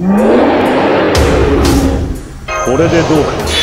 これでどうか。